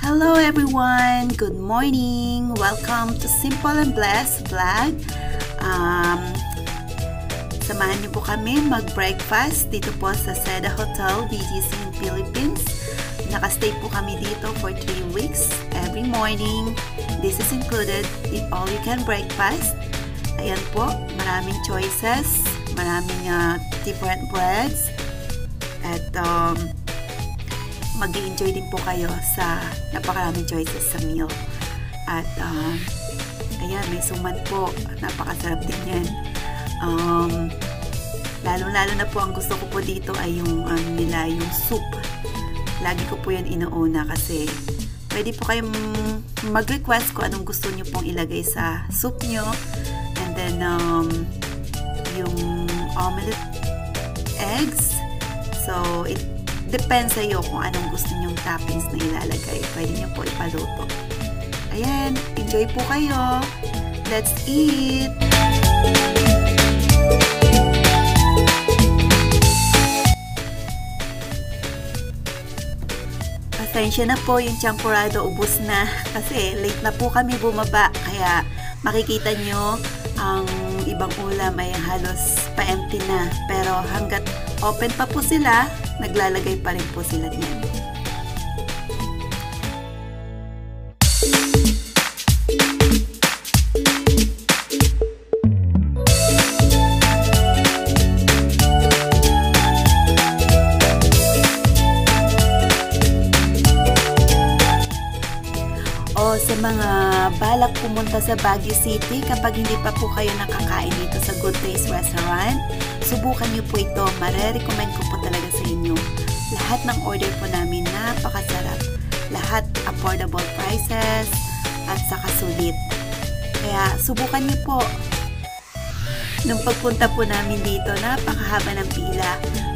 Hello everyone! Good morning! Welcome to Simple and Blessed Vlog. Um, samahan niyo po kami mag-breakfast dito po sa Seda Hotel, BGC in Philippines. Nakastay po kami dito for 3 weeks every morning. This is included in all-you-can breakfast. Ayan po, maraming choices, maraming uh, different breads. At um, mag enjoy din po kayo sa napakaraming choices sa meal. At uh, ayan, may suman po. Napakasarap din yan. Um, Lalo-lalo na po ang gusto ko po dito ay yung um, nila, yung soup. Lagi ko po yan inuuna kasi pwede po kayong mag-request kung anong gusto nyo pong ilagay sa soup nyo. And then, um, yung omelette eggs. So, it depends sa iyo kung anong gusto nyong toppings na ilalagay. Pwede nyo po ipaluto. Ayan, enjoy po kayo. Let's eat! Pasensya na po yung champurado ubos na kasi late na po kami bumaba kaya makikita nyo ang ibang ulam ay halos pa-empty na pero hanggat open pa po sila naglalagay pa rin po sila niyan. O sa mga balak pumunta sa Baguio City, kapag hindi pa po kayo nakakain dito sa Good Taste Restaurant, subukan niyo po ito. Mare-recommend ko po talaga sa inyo. Lahat ng order po namin napakasarap. Lahat affordable prices at saka sulit. Kaya subukan niyo po. Nung pagpunta po namin dito, napakahaba ng pila.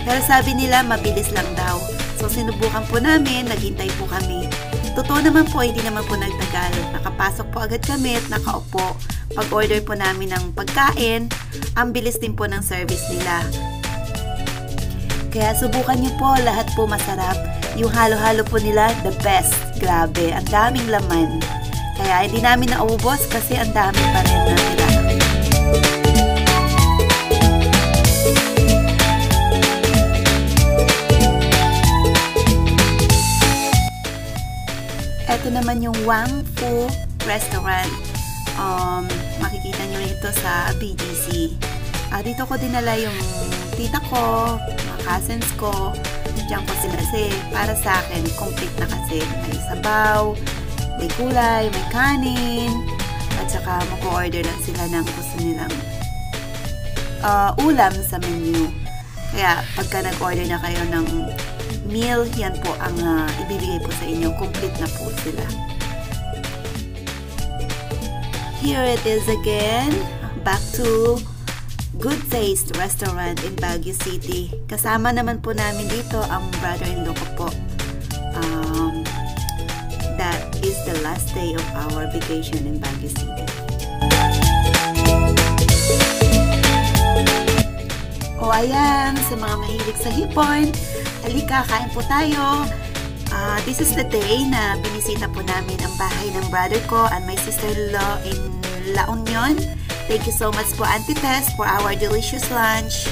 Pero sabi nila, mabilis lang daw. So sinubukan po namin, naghintay po kami. Totoo naman po, hindi naman po nagtagal. Nakapasok po agad kami at nakaupo. Pag-order po namin ng pagkain, ang bilis din po ng service nila. Kaya subukan niyo po, lahat po masarap. Yung halo-halo po nila, the best. Grabe, ang daming laman. Kaya hindi namin naubos kasi ang dami pa rin na Ito naman yung Wang Fu Restaurant. Um, makikita nyo ito sa BGC. Uh, dito ko dinala yung tita ko, mga cousins ko. Diyan ko sila kasi para sa akin, complete na kasi. May sabaw, may kulay, may kanin, at saka mag-order lang sila ng gusto nilang uh, ulam sa menu. Kaya pagka nag-order na kayo ng meal, yan po ang uh, ibibigay po sa inyo. Complete na po sila. Here it is again. Back to Good Taste Restaurant in Baguio City. Kasama naman po namin dito ang brother-in-law po. Um, that is the last day of our vacation in Baguio City. O ayan, sa mga mahilig sa hipon, halika, kain po tayo. Uh, this is the day na binisita po namin ang bahay ng brother ko and my sister-in-law in La Union. Thank you so much po Auntie Tess for our delicious lunch.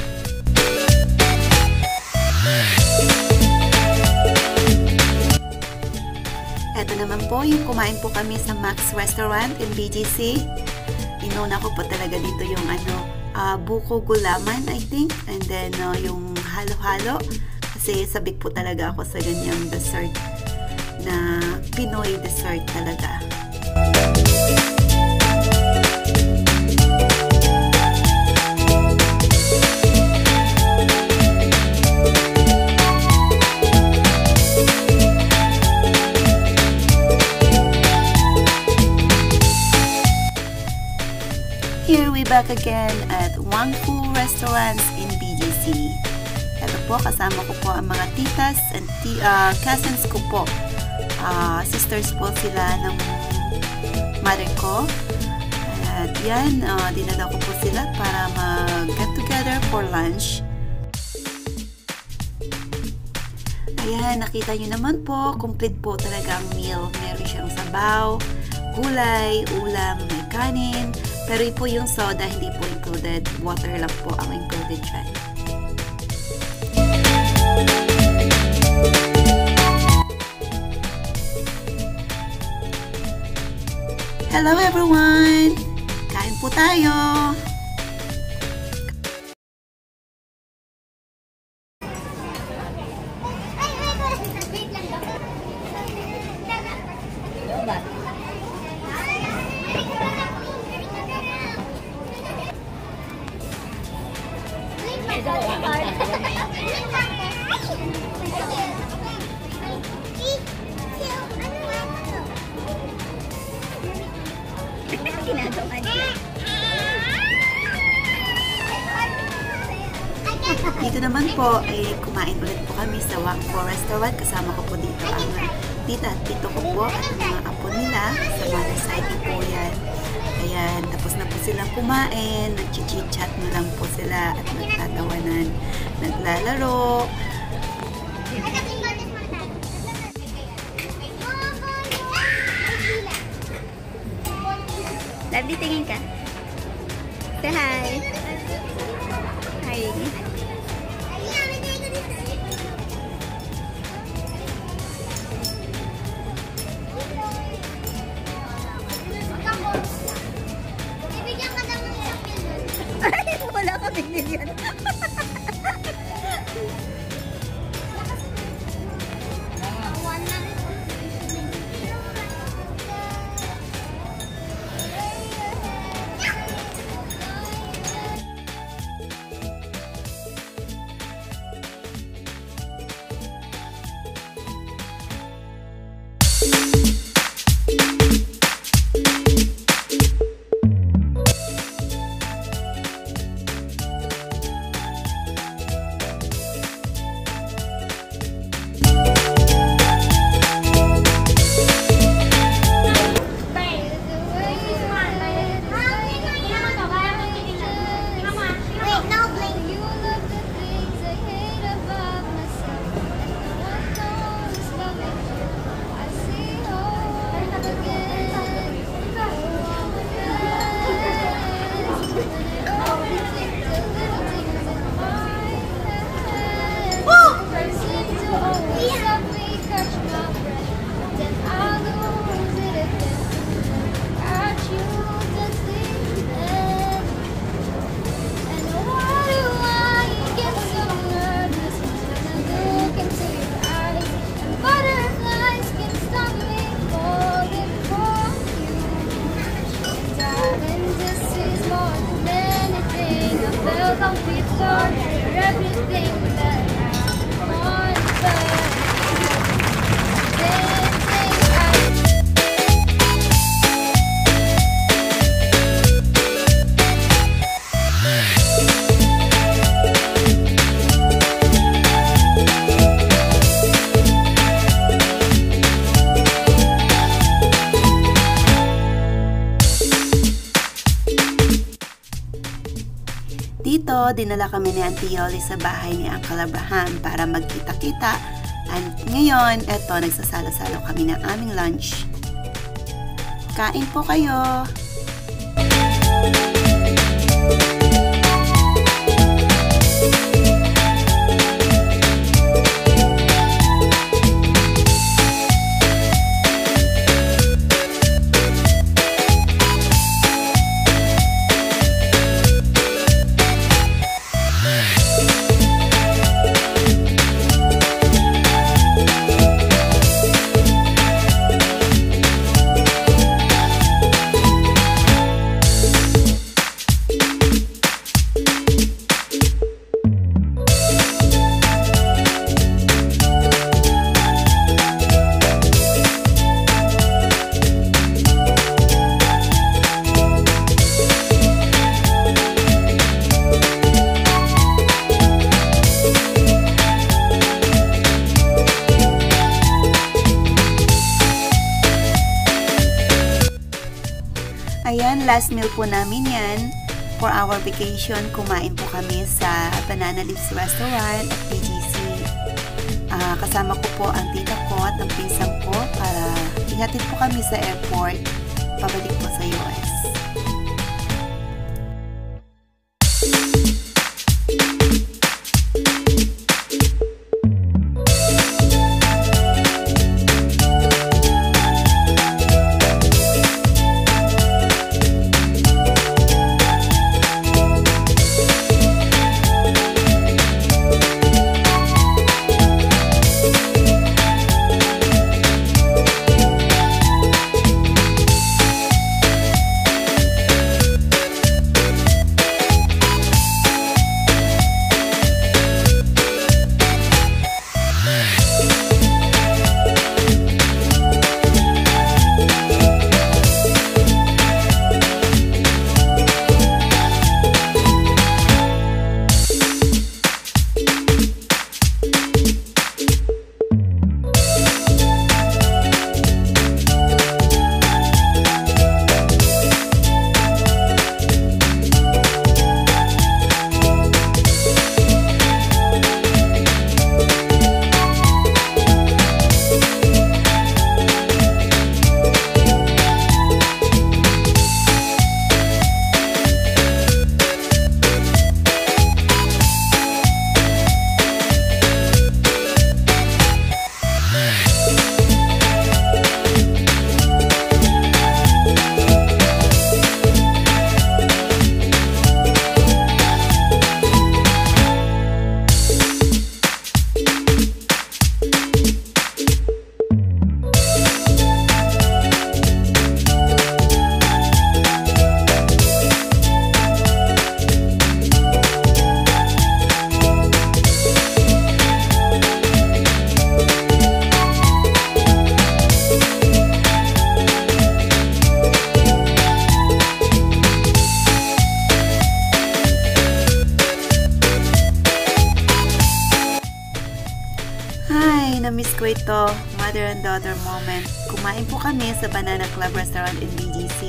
Ito naman po, yung kumain po kami sa Max Restaurant in BGC. Inuna ko po talaga dito yung ano, uh, buko gulaman, I think. And then, uh, yung halo-halo. Kasi sabik po talaga ako sa ganyang dessert na Pinoy dessert talaga. Here we back again at Wang Fu Restaurants in BGC. Po, kasama ko po ang mga titas and uh, cousins ko po. Uh, sisters po sila ng mother ko. At yan, uh, dinala ko po sila para mag-get together for lunch. Ayan, nakita nyo naman po, complete po talaga ang meal. Meron siyang sabaw, gulay, ulam, may kanin. Pero po yung soda, hindi po included. Water lang po ang included dyan. Hello everyone! Kain po tayo! Ginagawa niya. Dito naman po ay kumain ulit po kami sa Wakpo Restaurant. Kasama ko po dito ang tita at tito ko po at ang mga apo nila. Sa mother side po yan. Ayan, tapos na po silang kumain. Nag-chit-chat na lang po sila at nagtatawanan. Naglalaro. Lovely, tingin ka. Say. Hi. Dinala kami ni Auntie Yoli sa bahay ni Uncle Abraham para magkita-kita. At ngayon, eto, nagsasalo-salo kami ng aming lunch. Kain po kayo! Ayan, last meal po namin yan. For our vacation, kumain po kami sa Banana Leaves Restaurant at BGC. Ah, kasama ko po ang tita ko at ang pinsang ko para ihatid po kami sa airport pabalik po sa US. Sa Banana Club Restaurant in BGC.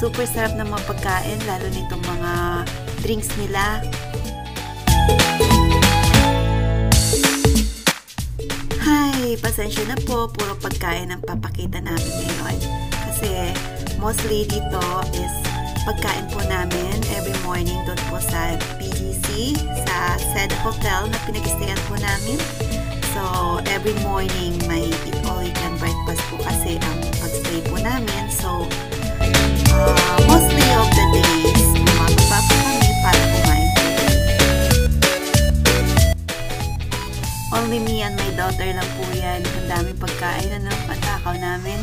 Super sarap ng mga pagkain, lalo nitong mga drinks nila. Hi! Pasensya na po, puro pagkain ang papakita namin ngayon. Kasi mostly dito is pagkain po namin every morning doon po sa BGC, sa Seda Hotel na pinag-stayan po namin. So, every morning may eat all you can breakfast po kasi ang pag-stay po namin. So, uh, mostly of the days, bumababa po kami para kumain. Only me and my daughter lang po yan. Ang daming pagkain na ng patakaw namin.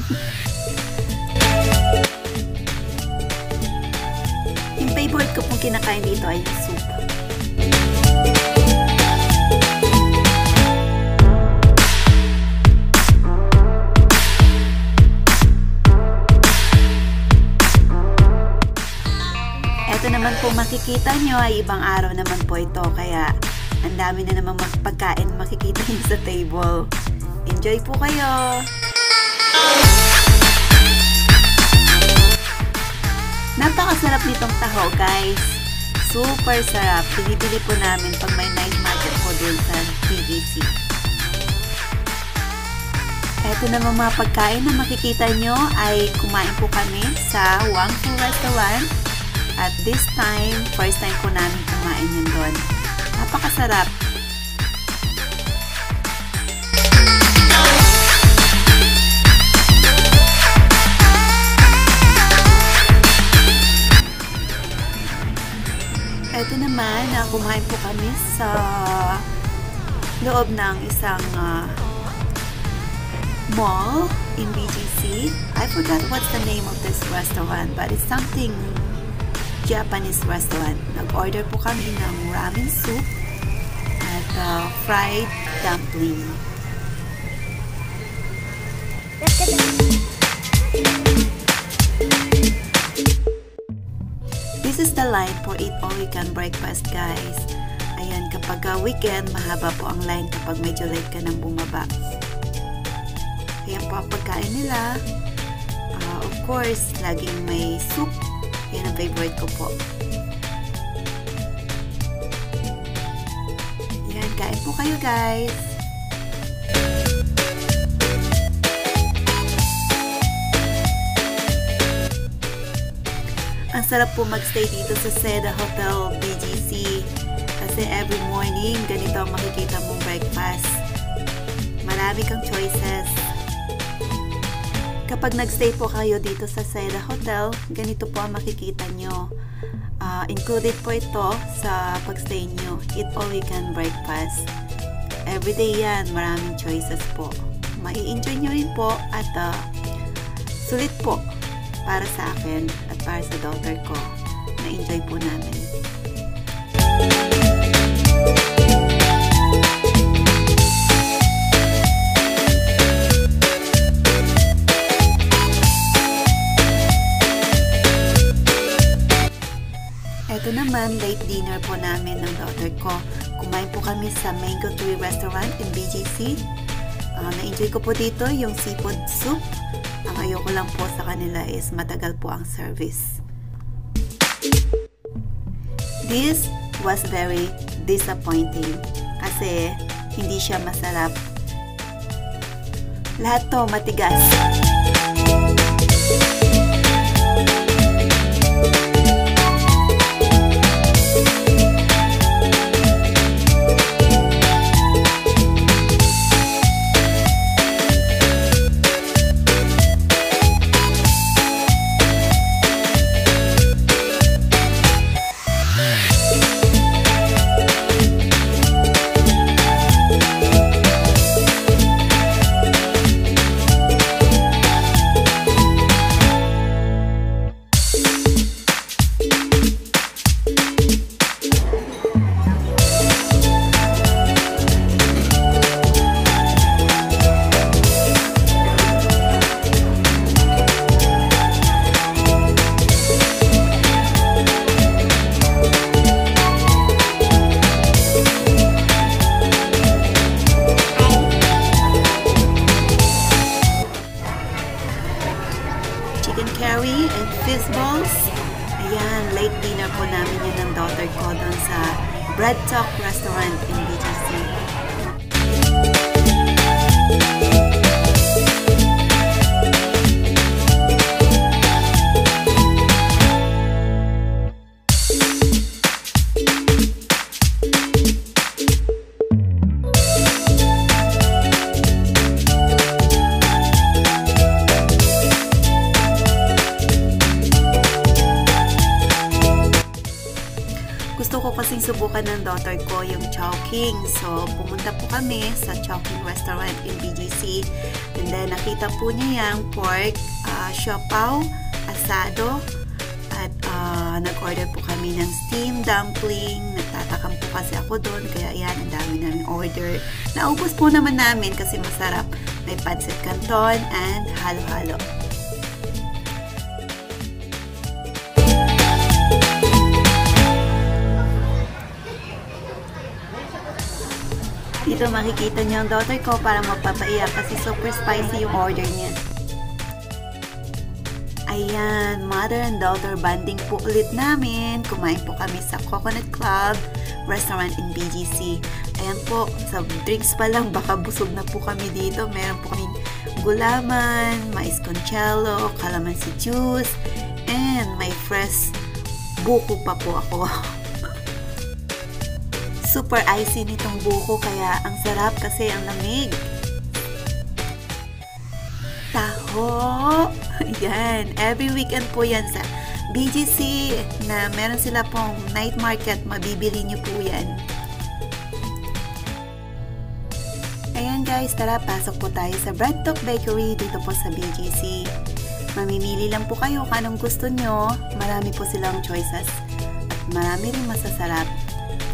Yung favorite ko pong kinakain dito ay soup. Naman po makikita nyo ay ibang araw naman po ito kaya ang dami na naman magpagkain makikita nyo sa table. Enjoy po kayo! Napakasarap nitong taho guys. Super sarap. Binibili po namin pag may night market po dun sa PGC. Ito naman mga pagkain na makikita nyo ay kumain po kami sa Wang Fu Restaurant. At this time, first time po namin kumain yun doon. Napakasarap. Ito naman, uh, kumain po kami sa loob ng isang uh, mall in BGC. I forgot what's the name of this restaurant, but it's something Japanese restaurant. Nag-order po kami ng ramen soup at uh, fried dumpling. This is the line for eat all can breakfast guys. Ayan, kapag uh, weekend, mahaba po ang line kapag medyo late ka nang bumaba. Ayan po ang pagkain nila. Uh, of course, laging may soup. Yan ang favorite ko po. Yan, kain po kayo guys. Ang sarap po magstay dito sa Seda Hotel BGC kasi every morning ganito ang makikita mong breakfast. Marami kang choices. Kapag nagstay po kayo dito sa Seda Hotel, ganito po ang makikita nyo. Uh, included po ito sa pagstay nyo. Eat all you can breakfast. Everyday yan, maraming choices po. Mai-enjoy nyo rin po at uh, sulit po para sa akin at para sa daughter ko. Na-enjoy po namin. Naman, late dinner po namin ng daughter ko. Kumain po kami sa Mango Tree Restaurant in BGC. Uh, na-enjoy ko po dito yung seafood soup. Ang ayoko lang po sa kanila is matagal po ang service. This was very disappointing kasi hindi siya masarap. Lahat to matigas. Kami sa Chowking Restaurant in BGC. And then, nakita po niya yung pork, uh, siopaw, asado, at uh, nag-order po kami ng steam dumpling. Nagtatakam po kasi ako doon. Kaya yan, ang dami namin order. Naubos po naman namin kasi masarap. May pancit canton and halo-halo. Dito makikita niyo ang daughter ko para magpapaiyak kasi super spicy yung order niya. Ayan, mother and daughter banding po ulit namin. Kumain po kami sa Coconut Club restaurant in BGC. Ayan po, sa drinks pa lang, baka busog na po kami dito. Meron po kaming gulaman, mais concello, calamansi juice, and may fresh buko pa po ako. Super icy nitong buko kaya ang sarap kasi ang lamig. Taho! Yan. Every weekend po yan sa BGC na meron sila pong night market. Mabibili nyo po yan. Ayan guys, tara pasok po tayo sa Bread Talk Bakery dito po sa BGC. Mamimili lang po kayo kung anong gusto nyo. Marami po silang choices. At marami rin masasarap.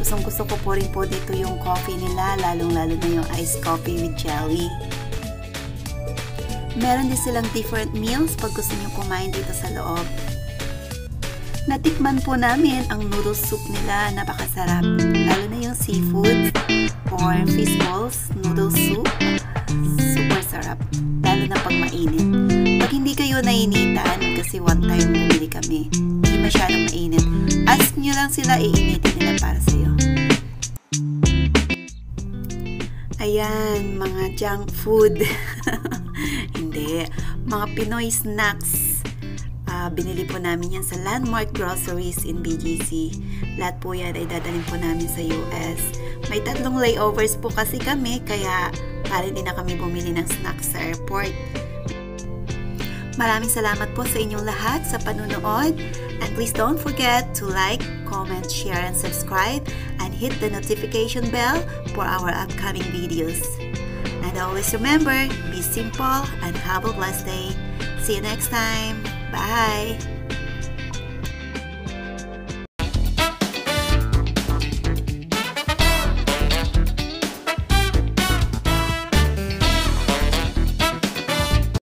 Gustong gusto ko po rin po dito yung coffee nila, lalong-lalo na yung iced coffee with jelly. Meron din silang different meals pag gusto nyo kumain dito sa loob. Natikman po namin ang noodle soup nila, napakasarap. Lalo na yung seafood or fish balls, noodle soup. Super sarap. Lalo na pag mainit. Pag hindi kayo nainitan, kasi one time bumili kami, masyadong mainit. Ask nyo lang sila, iinitin nila para sa'yo. Ayan, mga junk food. Hindi. Mga Pinoy snacks. Uh, binili po namin yan sa Landmark Groceries in BGC. Lahat po yan ay dadalhin po namin sa US. May tatlong layovers po kasi kami, kaya para hindi na kami bumili ng snacks sa airport. Maraming salamat po sa inyong lahat sa panunood. And please don't forget to like, comment, share, and subscribe. And hit the notification bell for our upcoming videos. And always remember, be simple and have a blessed day. See you next time. Bye!